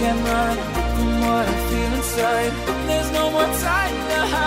can run from what I feel inside. There's no more time to hide.